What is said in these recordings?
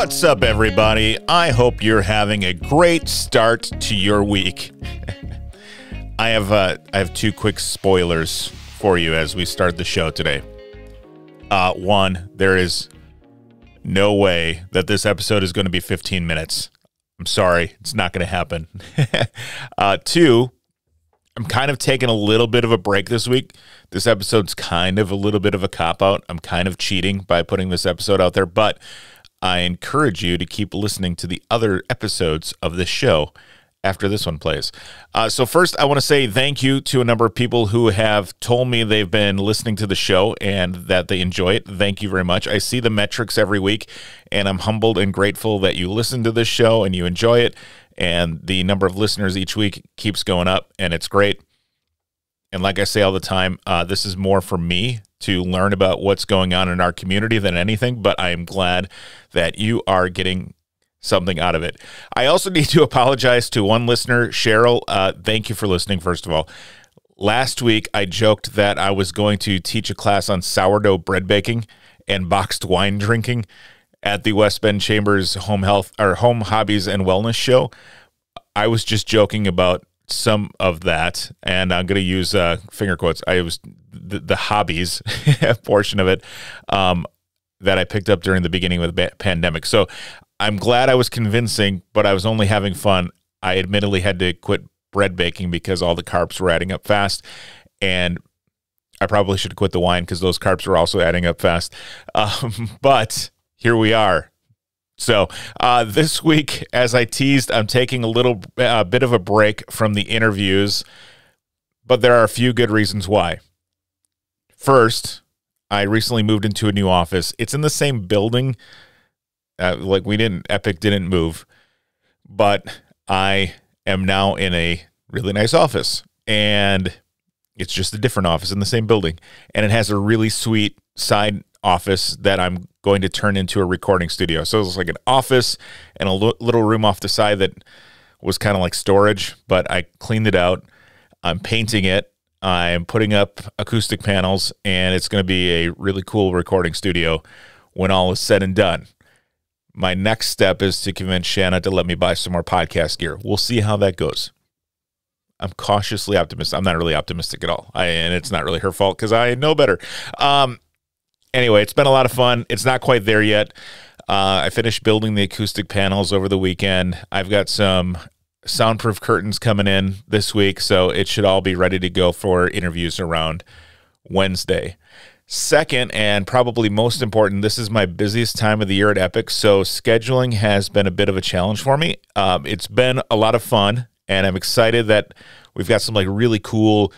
What's up, everybody? I hope you're having a great start to your week. I have uh, I have two quick spoilers for you as we start the show today. Uh, one, there is no way that this episode is going to be 15 minutes. I'm sorry, it's not going to happen. uh, two, I'm kind of taking a little bit of a break this week. This episode's kind of a little bit of a cop out. I'm kind of cheating by putting this episode out there, but I encourage you to keep listening to the other episodes of this show after this one plays. Uh, so, first, I want to say thank you to a number of people who have told me they've been listening to the show and that they enjoy it. Thank you very much. I see the metrics every week, and I'm humbled and grateful that you listen to this show and you enjoy it. And the number of listeners each week keeps going up, and it's great. And like I say all the time, uh, this is more for me to learn about what's going on in our community than anything, but I am glad that you are getting something out of it. I also need to apologize to one listener, Cheryl. Uh, thank you for listening, first of all. Last week, I joked that I was going to teach a class on sourdough bread baking and boxed wine drinking at the West Bend Chambers Home Health or Home Hobbies and Wellness Show. I was just joking about some of that, and I'm going to use uh, finger quotes. I was the, the hobbies portion of it um, that I picked up during the beginning of the pandemic. So I'm glad I was convincing, but I was only having fun. I admittedly had to quit bread baking because all the carbs were adding up fast, and I probably should quit the wine because those carbs were also adding up fast. Um, but here we are. So uh, this week, as I teased, I'm taking a little uh, bit of a break from the interviews, but there are a few good reasons why. First, I recently moved into a new office. It's in the same building. Uh, like we didn't, Epic didn't move, but I am now in a really nice office, and it's just a different office in the same building, and it has a really sweet side office that I'm going to turn into a recording studio. So it's like an office and a little room off the side that was kind of like storage, but I cleaned it out. I'm painting it. I'm putting up acoustic panels, and it's going to be a really cool recording studio when all is said and done. My next step is to convince Shanna to let me buy some more podcast gear. We'll see how that goes. I'm cautiously optimistic. I'm not really optimistic at all. I, and it's not really her fault because I know better. Um, anyway, it's been a lot of fun. It's not quite there yet. Uh, I finished building the acoustic panels over the weekend. I've got some soundproof curtains coming in this week, so it should all be ready to go for interviews around Wednesday. Second, and probably most important, this is my busiest time of the year at Epic, so scheduling has been a bit of a challenge for me. Um, it's been a lot of fun, and I'm excited that we've got some like really cool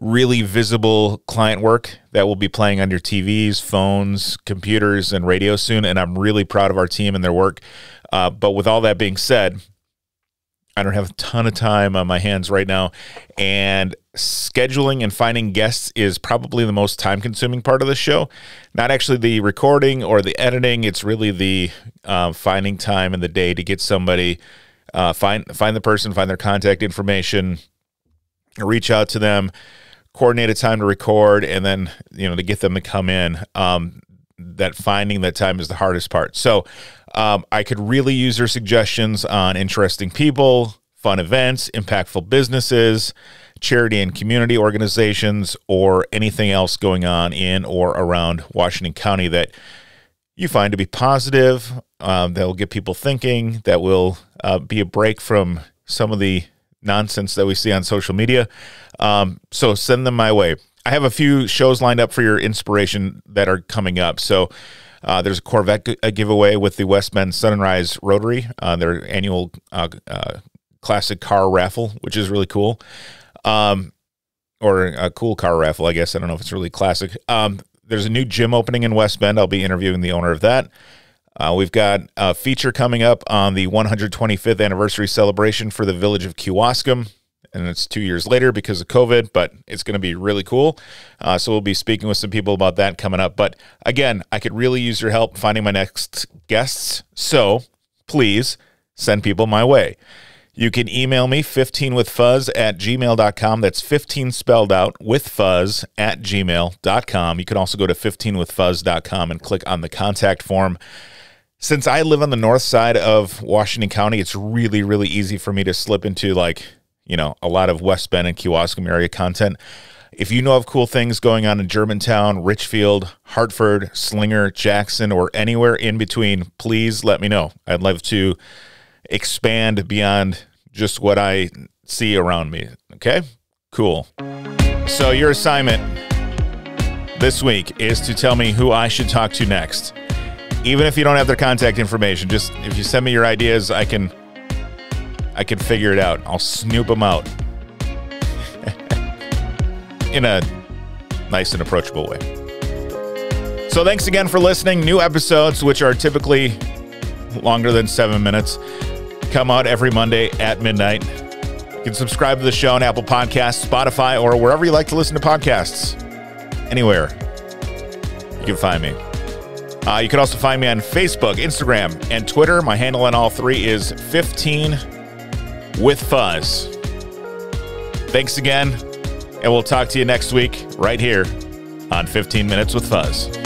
really visible client work that will be playing on your TVs, phones, computers, and radio soon. And I'm really proud of our team and their work. Uh, but with all that being said, I don't have a ton of time on my hands right now. And scheduling and finding guests is probably the most time consuming part of the show. Not actually the recording or the editing, it's really the uh, finding time in the day to get somebody. Uh, find find the person, find their contact information, reach out to them, coordinate a time to record, and then you know to get them to come in. Um, that finding that time is the hardest part. So um, I could really use your suggestions on interesting people, fun events, impactful businesses, charity and community organizations, or anything else going on in or around Washington County that you find to be positive, um, that will get people thinking, that will uh, be a break from some of the nonsense that we see on social media. Um, so send them my way. I have a few shows lined up for your inspiration that are coming up. So uh, there's a Corvette g- a giveaway with the West Bend Sunrise Rotary, uh, their annual uh, uh, classic car raffle, which is really cool. Um, or a cool car raffle, I guess. I don't know if it's really classic. Um, there's a new gym opening in West Bend. I'll be interviewing the owner of that. Uh, we've got a feature coming up on the 125th anniversary celebration for the village of Kewaskum. And it's two years later because of COVID, but it's going to be really cool. Uh, so we'll be speaking with some people about that coming up. But again, I could really use your help finding my next guests. So please send people my way. You can email me 15withfuzz at gmail.com. That's 15 spelled out with fuzz at gmail.com. You can also go to 15withfuzz.com and click on the contact form since I live on the north side of Washington County, it's really, really easy for me to slip into like, you know, a lot of West Bend and Kewaskum area content. If you know of cool things going on in Germantown, Richfield, Hartford, Slinger, Jackson, or anywhere in between, please let me know. I'd love to expand beyond just what I see around me. Okay? Cool. So, your assignment this week is to tell me who I should talk to next even if you don't have their contact information, just if you send me your ideas, I can I can figure it out. I'll snoop them out in a nice and approachable way. So thanks again for listening. New episodes, which are typically longer than seven minutes, come out every Monday at midnight. You can subscribe to the show on Apple Podcasts, Spotify, or wherever you like to listen to podcasts. Anywhere you can find me. Uh, you can also find me on Facebook, Instagram, and Twitter. My handle on all three is 15 with Fuzz. Thanks again, and we'll talk to you next week right here on 15 Minutes with Fuzz.